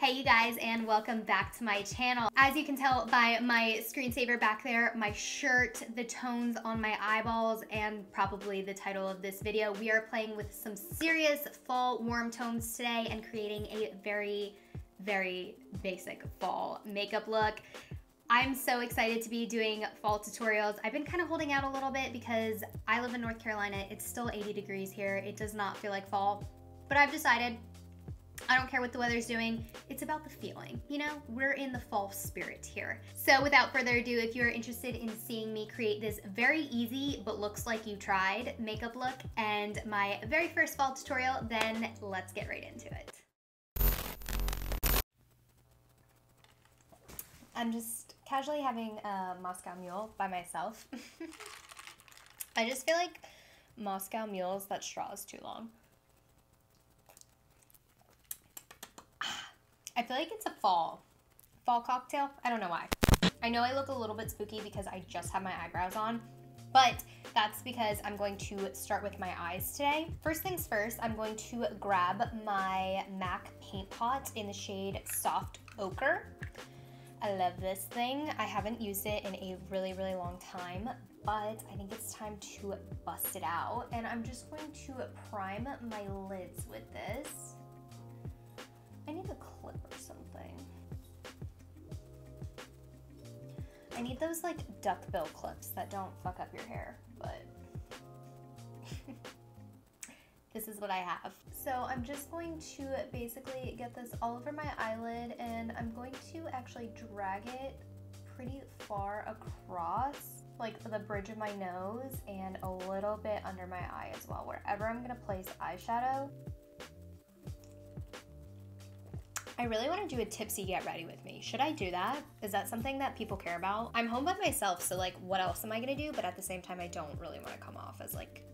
Hey you guys and welcome back to my channel. As you can tell by my screensaver back there, my shirt, the tones on my eyeballs, and probably the title of this video, we are playing with some serious fall warm tones today and creating a very, very basic fall makeup look. I'm so excited to be doing fall tutorials. I've been kind of holding out a little bit because I live in North Carolina. It's still 80 degrees here. It does not feel like fall, but I've decided I don't care what the weather's doing. It's about the feeling, you know? We're in the fall spirit here. So without further ado, if you're interested in seeing me create this very easy but looks like you tried makeup look and my very first fall tutorial, then let's get right into it. I'm just casually having a Moscow Mule by myself. I just feel like Moscow Mules, that straw is too long. I feel like it's a fall, fall cocktail. I don't know why. I know I look a little bit spooky because I just have my eyebrows on, but that's because I'm going to start with my eyes today. First things first, I'm going to grab my MAC Paint Pot in the shade Soft Ochre. I love this thing. I haven't used it in a really, really long time, but I think it's time to bust it out. And I'm just going to prime my lids with this. I need a clip or something. I need those like duckbill clips that don't fuck up your hair, but this is what I have. So I'm just going to basically get this all over my eyelid and I'm going to actually drag it pretty far across like the bridge of my nose and a little bit under my eye as well, wherever I'm gonna place eyeshadow. I really want to do a tipsy get ready with me. Should I do that? Is that something that people care about? I'm home by myself, so like what else am I gonna do? But at the same time, I don't really want to come off as like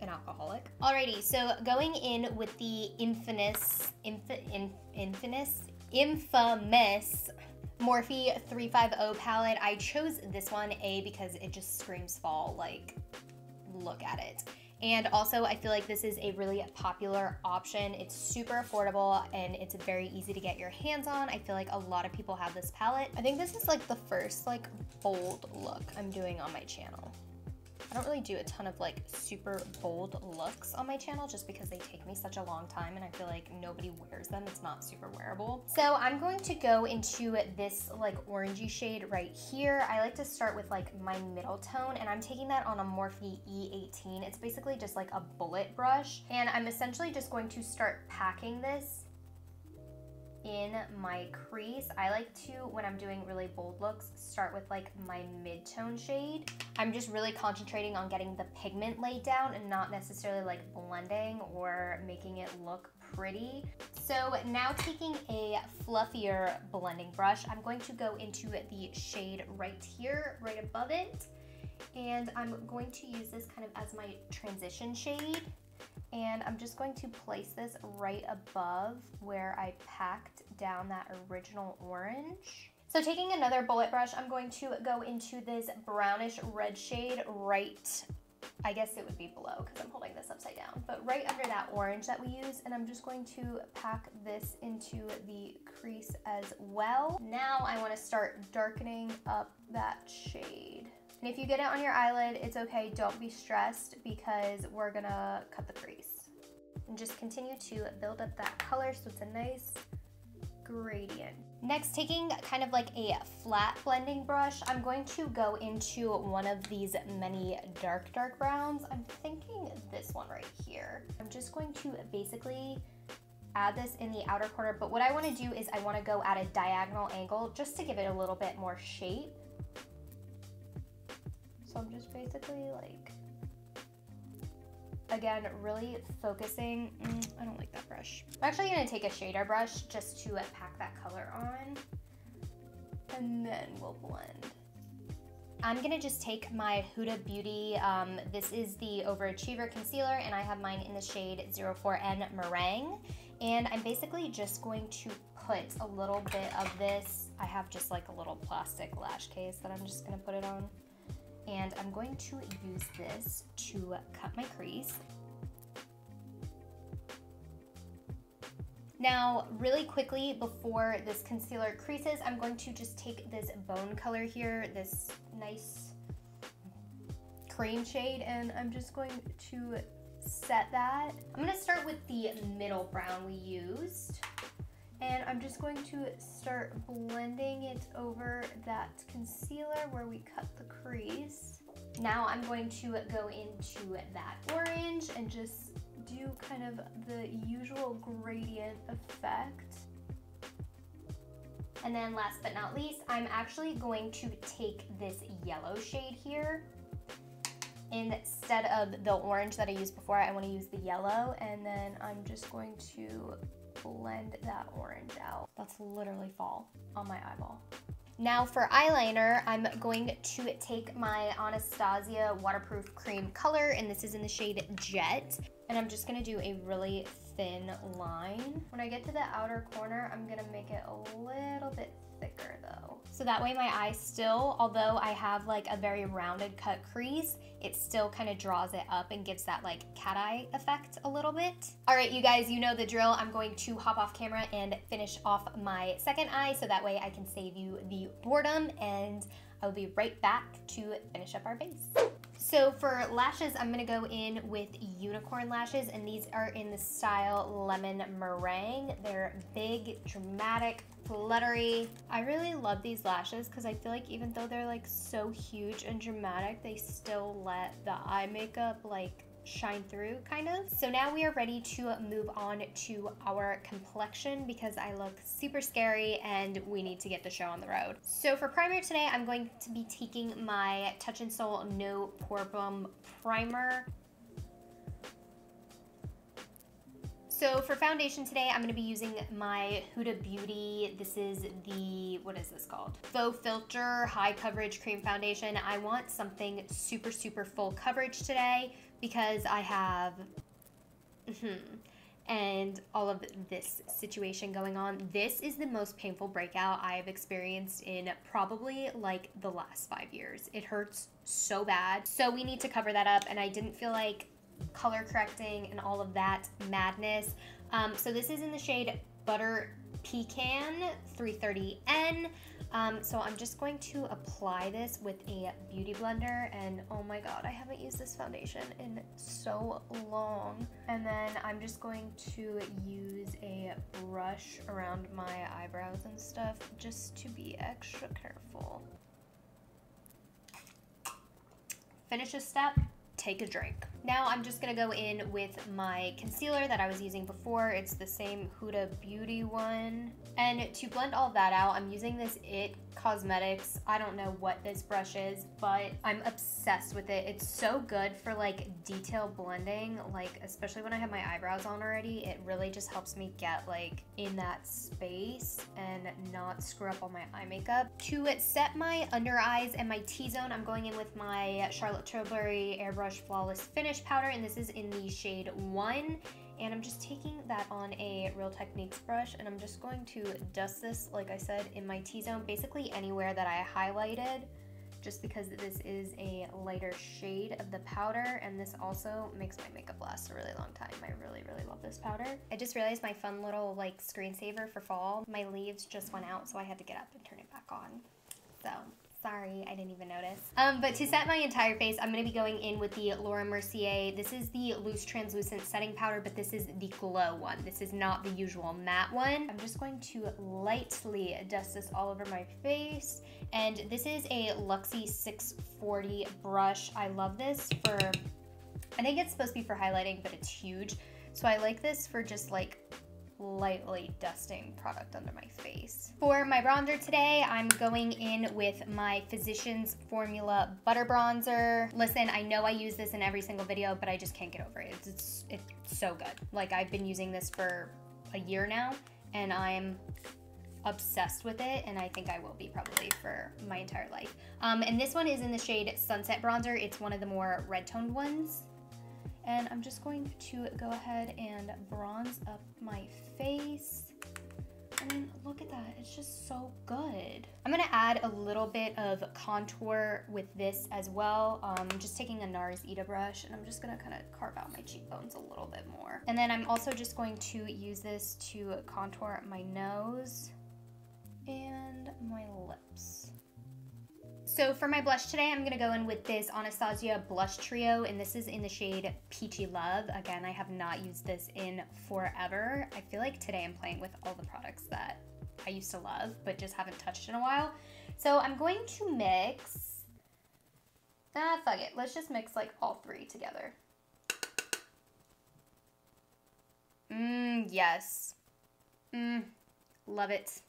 an alcoholic. Alrighty, so going in with the infamous, inf in, infamous, infamous Morphe 350 palette. I chose this one, A, because it just screams fall, like, look at it. And also, I feel like this is a really popular option. It's super affordable and it's very easy to get your hands on. I feel like a lot of people have this palette. I think this is like the first like bold look I'm doing on my channel. I don't really do a ton of like super bold looks on my channel just because they take me such a long time and I feel like nobody wears them. It's not super wearable. So I'm going to go into this like orangey shade right here. I like to start with like my middle tone and I'm taking that on a Morphe E18. It's basically just like a bullet brush and I'm essentially just going to start packing this in my crease. I like to, when I'm doing really bold looks, start with like my mid-tone shade. I'm just really concentrating on getting the pigment laid down and not necessarily like blending or making it look pretty. So now taking a fluffier blending brush, I'm going to go into the shade right here, right above it. And I'm going to use this kind of as my transition shade and I'm just going to place this right above where I packed down that original orange. So taking another bullet brush, I'm going to go into this brownish red shade right, I guess it would be below because I'm holding this upside down, but right under that orange that we use, and I'm just going to pack this into the crease as well. Now I wanna start darkening up that shade. And if you get it on your eyelid, it's okay, don't be stressed because we're gonna cut the crease. And just continue to build up that color so it's a nice gradient. Next, taking kind of like a flat blending brush, I'm going to go into one of these many dark, dark browns. I'm thinking this one right here. I'm just going to basically add this in the outer corner, but what I wanna do is I wanna go at a diagonal angle just to give it a little bit more shape. So I'm just basically like, again, really focusing. Mm, I don't like that brush. I'm actually gonna take a shader brush just to pack that color on and then we'll blend. I'm gonna just take my Huda Beauty, um, this is the Overachiever Concealer and I have mine in the shade 04N Meringue. And I'm basically just going to put a little bit of this, I have just like a little plastic lash case that I'm just gonna put it on and I'm going to use this to cut my crease. Now, really quickly before this concealer creases, I'm going to just take this bone color here, this nice cream shade, and I'm just going to set that. I'm gonna start with the middle brown we used. And I'm just going to start blending it over that concealer where we cut the crease. Now I'm going to go into that orange and just do kind of the usual gradient effect. And then last but not least, I'm actually going to take this yellow shade here. Instead of the orange that I used before, I wanna use the yellow. And then I'm just going to blend that orange out. That's literally fall on my eyeball. Now for eyeliner, I'm going to take my Anastasia Waterproof Cream Color, and this is in the shade Jet. And I'm just gonna do a really thin line. When I get to the outer corner, I'm gonna make it a little bit thicker though. So that way my eye still, although I have like a very rounded cut crease, it still kind of draws it up and gives that like cat eye effect a little bit. All right, you guys, you know the drill. I'm going to hop off camera and finish off my second eye so that way I can save you the boredom and I'll be right back to finish up our base. So for lashes, I'm gonna go in with unicorn lashes and these are in the style Lemon Meringue. They're big, dramatic, fluttery. I really love these lashes because I feel like even though they're like so huge and dramatic, they still let the eye makeup like shine through kind of. So now we are ready to move on to our complexion because I look super scary and we need to get the show on the road. So for primer today, I'm going to be taking my Touch In Sol No Bum Primer. So for foundation today, I'm gonna be using my Huda Beauty. This is the, what is this called? Faux Filter High Coverage Cream Foundation. I want something super, super full coverage today because I have, mm-hmm, and all of this situation going on. This is the most painful breakout I've experienced in probably like the last five years. It hurts so bad. So we need to cover that up and I didn't feel like color correcting and all of that madness. Um, so this is in the shade Butter Pecan 330N. Um, so I'm just going to apply this with a beauty blender and oh my god, I haven't used this foundation in so long. And then I'm just going to use a brush around my eyebrows and stuff just to be extra careful. Finish a step, take a drink. Now I'm just gonna go in with my concealer that I was using before. It's the same Huda Beauty one. And to blend all that out, I'm using this IT Cosmetics. I don't know what this brush is, but I'm obsessed with it. It's so good for like detail blending, like especially when I have my eyebrows on already. It really just helps me get like in that space and not screw up all my eye makeup. To set my under eyes and my T-zone, I'm going in with my Charlotte Tilbury Airbrush Flawless Finish powder, and this is in the shade 1 and I'm just taking that on a Real Techniques brush and I'm just going to dust this, like I said, in my T-zone, basically anywhere that I highlighted, just because this is a lighter shade of the powder and this also makes my makeup last a really long time. I really, really love this powder. I just realized my fun little like screensaver for fall, my leaves just went out so I had to get up and turn it back on. So Sorry, I didn't even notice. Um, but to set my entire face, I'm going to be going in with the Laura Mercier. This is the loose translucent setting powder, but this is the glow one. This is not the usual matte one. I'm just going to lightly dust this all over my face. And this is a Luxie 640 brush. I love this for, I think it's supposed to be for highlighting, but it's huge. So I like this for just like lightly dusting product under my face. For my bronzer today, I'm going in with my Physicians Formula Butter Bronzer. Listen, I know I use this in every single video, but I just can't get over it. It's, it's, it's so good. Like I've been using this for a year now and I'm obsessed with it and I think I will be probably for my entire life. Um, and this one is in the shade Sunset Bronzer. It's one of the more red toned ones. And I'm just going to go ahead and bronze up my face. I mean, look at that. it's just so good. I'm gonna add a little bit of contour with this as well. Um, just taking a NARS Ita brush and I'm just gonna kind of carve out my cheekbones a little bit more. And then I'm also just going to use this to contour my nose and my lips. So for my blush today, I'm gonna go in with this Anastasia Blush Trio, and this is in the shade Peachy Love. Again, I have not used this in forever. I feel like today I'm playing with all the products that I used to love, but just haven't touched in a while. So I'm going to mix, ah, fuck it. Let's just mix like all three together. Mmm, yes. Mmm, love it.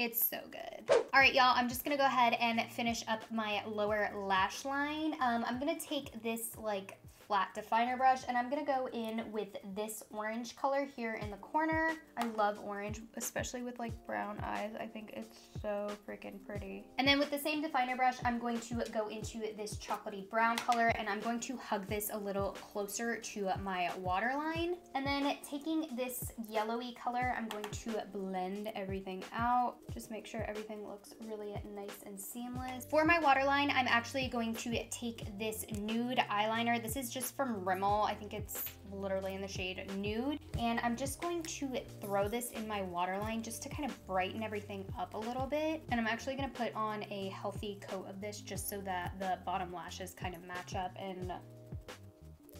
It's so good. All right, y'all, I'm just gonna go ahead and finish up my lower lash line. Um, I'm gonna take this like flat definer brush and I'm gonna go in with this orange color here in the corner. I love orange, especially with like brown eyes. I think it's so freaking pretty. And then with the same definer brush, I'm going to go into this chocolatey brown color and I'm going to hug this a little closer to my waterline. And then taking this yellowy color, I'm going to blend everything out. Just make sure everything looks really nice and seamless. For my waterline, I'm actually going to take this nude eyeliner. This is just from Rimmel. I think it's literally in the shade Nude. And I'm just going to throw this in my waterline just to kind of brighten everything up a little bit. And I'm actually gonna put on a healthy coat of this just so that the bottom lashes kind of match up and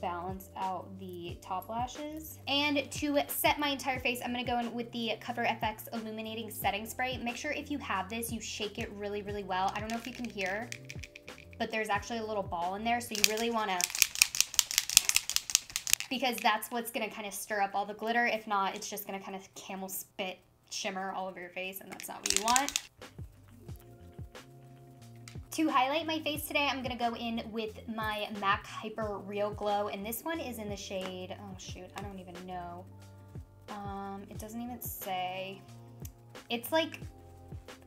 balance out the top lashes. And to set my entire face, I'm gonna go in with the Cover FX Illuminating Setting Spray. Make sure if you have this, you shake it really, really well. I don't know if you can hear, but there's actually a little ball in there, so you really wanna because that's what's gonna kind of stir up all the glitter. If not, it's just gonna kind of camel spit shimmer all over your face and that's not what you want. To highlight my face today, I'm gonna go in with my MAC Hyper Real Glow, and this one is in the shade, oh shoot, I don't even know. Um, it doesn't even say. It's like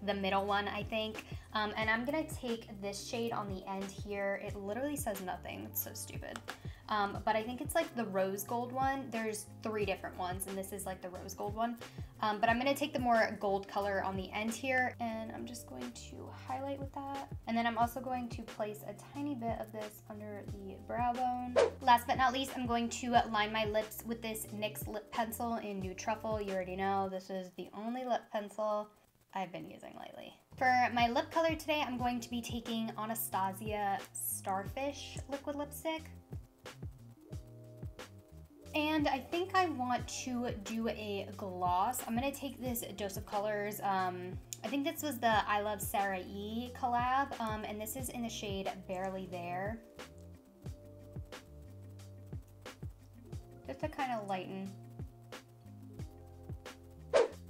the middle one, I think. Um, and I'm gonna take this shade on the end here. It literally says nothing, it's so stupid. Um, but I think it's like the rose gold one. There's three different ones and this is like the rose gold one. Um, but I'm gonna take the more gold color on the end here and I'm just going to highlight with that. And then I'm also going to place a tiny bit of this under the brow bone. Last but not least, I'm going to line my lips with this NYX lip pencil in Nude Truffle. You already know this is the only lip pencil I've been using lately. For my lip color today, I'm going to be taking Anastasia Starfish liquid lipstick. And I think I want to do a gloss. I'm gonna take this Dose of Colors. Um, I think this was the I Love Sarah E collab, um, and this is in the shade Barely There. Just to kind of lighten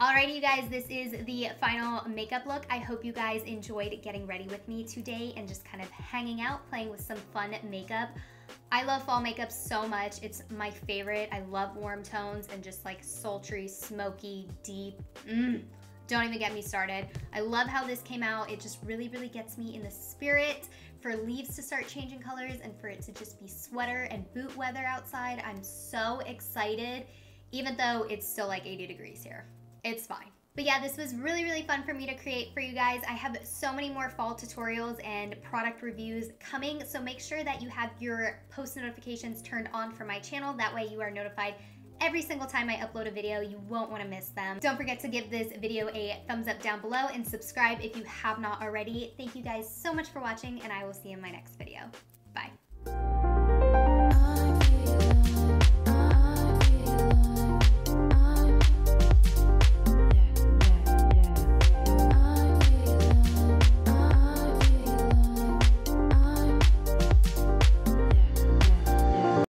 Alrighty, you guys, this is the final makeup look. I hope you guys enjoyed getting ready with me today and just kind of hanging out, playing with some fun makeup. I love fall makeup so much. It's my favorite. I love warm tones and just like sultry, smoky, deep. Mm, don't even get me started. I love how this came out. It just really, really gets me in the spirit for leaves to start changing colors and for it to just be sweater and boot weather outside. I'm so excited, even though it's still like 80 degrees here it's fine. But yeah, this was really, really fun for me to create for you guys. I have so many more fall tutorials and product reviews coming, so make sure that you have your post notifications turned on for my channel. That way you are notified every single time I upload a video. You won't want to miss them. Don't forget to give this video a thumbs up down below and subscribe if you have not already. Thank you guys so much for watching, and I will see you in my next video.